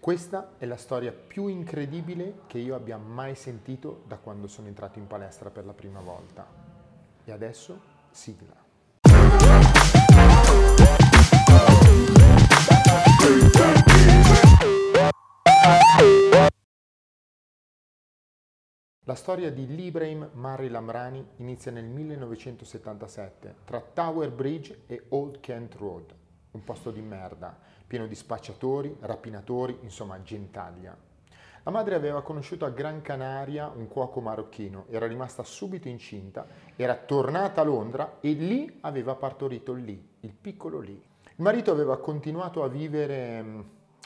Questa è la storia più incredibile che io abbia mai sentito da quando sono entrato in palestra per la prima volta. E adesso sigla. La storia di Librahim Murray Lamrani inizia nel 1977 tra Tower Bridge e Old Kent Road, un posto di merda, pieno di spacciatori, rapinatori, insomma gentaglia. La madre aveva conosciuto a Gran Canaria un cuoco marocchino, era rimasta subito incinta, era tornata a Londra e lì aveva partorito lì, il piccolo lì. Il marito aveva continuato a vivere mm,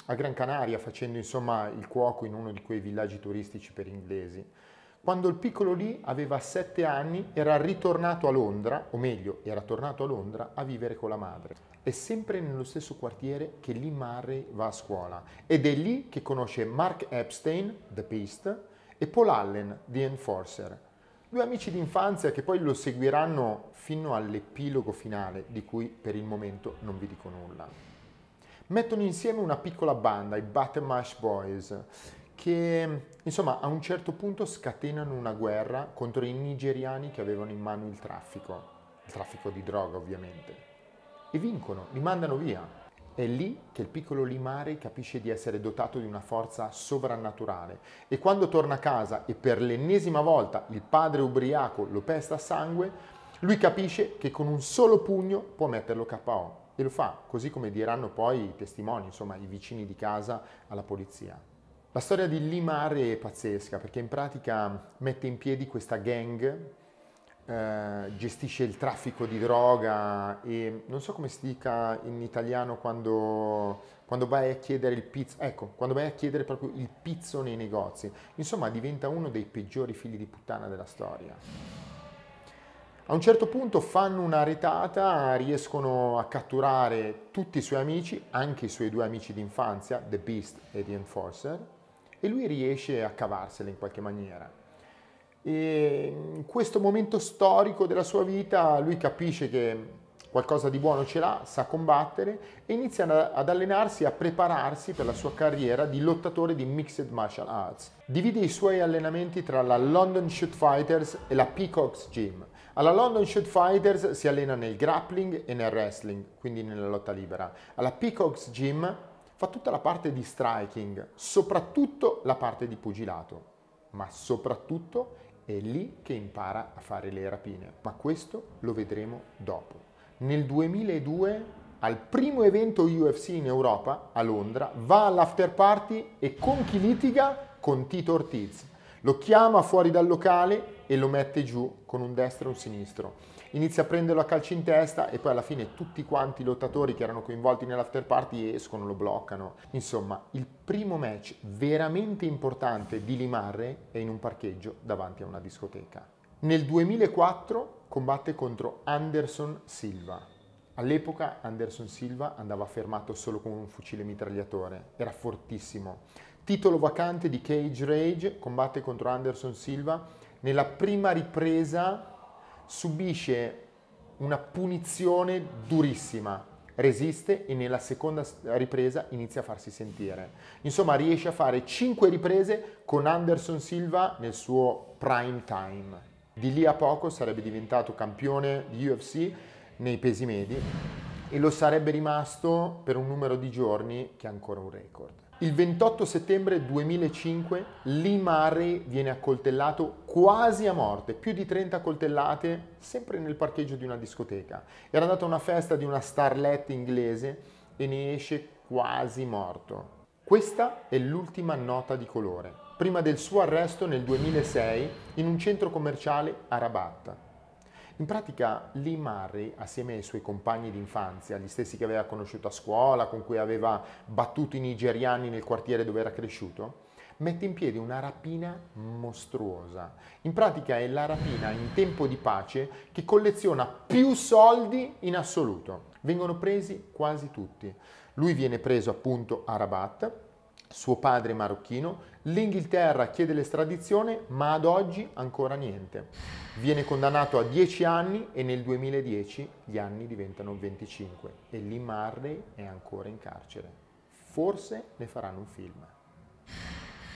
a Gran Canaria facendo insomma il cuoco in uno di quei villaggi turistici per inglesi. Quando il piccolo lì aveva sette anni era ritornato a Londra, o meglio, era tornato a Londra a vivere con la madre. È sempre nello stesso quartiere che Lee Murray va a scuola ed è lì che conosce Mark Epstein, The Beast, e Paul Allen, The Enforcer. Due amici d'infanzia che poi lo seguiranno fino all'epilogo finale, di cui per il momento non vi dico nulla. Mettono insieme una piccola banda, i Buttermash Boys, che insomma a un certo punto scatenano una guerra contro i nigeriani che avevano in mano il traffico, il traffico di droga ovviamente, e vincono, li mandano via. È lì che il piccolo Limari capisce di essere dotato di una forza sovrannaturale e quando torna a casa e per l'ennesima volta il padre ubriaco lo pesta a sangue, lui capisce che con un solo pugno può metterlo KO e lo fa, così come diranno poi i testimoni, insomma i vicini di casa alla polizia. La storia di Limare è pazzesca perché in pratica mette in piedi questa gang, eh, gestisce il traffico di droga e non so come si dica in italiano quando, quando vai a chiedere il pizzo, ecco, quando vai a chiedere proprio il pizzo nei negozi. Insomma diventa uno dei peggiori figli di puttana della storia. A un certo punto fanno una retata, riescono a catturare tutti i suoi amici, anche i suoi due amici d'infanzia, The Beast e The Enforcer, e lui riesce a cavarsela in qualche maniera. E in questo momento storico della sua vita lui capisce che qualcosa di buono ce l'ha, sa combattere e inizia ad allenarsi, a prepararsi per la sua carriera di lottatore di Mixed Martial Arts. Divide i suoi allenamenti tra la London Shoot Fighters e la Peacock's Gym. Alla London Shoot Fighters si allena nel grappling e nel wrestling, quindi nella lotta libera. Alla Peacock's Gym fa tutta la parte di striking, soprattutto la parte di pugilato, ma soprattutto è lì che impara a fare le rapine. Ma questo lo vedremo dopo. Nel 2002 al primo evento UFC in Europa, a Londra, va all'after party e con chi litiga? Con Tito Ortiz. Lo chiama fuori dal locale e lo mette giù con un destro e un sinistro inizia a prenderlo a calci in testa e poi alla fine tutti quanti i lottatori che erano coinvolti nell'after party escono, lo bloccano. Insomma, il primo match veramente importante di Limarre è in un parcheggio davanti a una discoteca. Nel 2004 combatte contro Anderson Silva. All'epoca Anderson Silva andava fermato solo con un fucile mitragliatore, era fortissimo. Titolo vacante di Cage Rage, combatte contro Anderson Silva. Nella prima ripresa subisce una punizione durissima, resiste e nella seconda ripresa inizia a farsi sentire. Insomma, riesce a fare 5 riprese con Anderson Silva nel suo prime time. Di lì a poco sarebbe diventato campione di UFC nei pesi medi e lo sarebbe rimasto per un numero di giorni che è ancora un record. Il 28 settembre 2005 Lee Murray viene accoltellato quasi a morte, più di 30 coltellate, sempre nel parcheggio di una discoteca. Era andato a una festa di una starlet inglese e ne esce quasi morto. Questa è l'ultima nota di colore, prima del suo arresto nel 2006 in un centro commerciale a Rabat. In pratica Lee Murray, assieme ai suoi compagni d'infanzia, gli stessi che aveva conosciuto a scuola, con cui aveva battuto i nigeriani nel quartiere dove era cresciuto, mette in piedi una rapina mostruosa. In pratica è la rapina in tempo di pace che colleziona più soldi in assoluto. Vengono presi quasi tutti. Lui viene preso appunto a Rabat, suo padre marocchino, l'Inghilterra chiede l'estradizione ma ad oggi ancora niente. Viene condannato a 10 anni e nel 2010 gli anni diventano 25 e Lee Marley è ancora in carcere. forse ne faranno un film.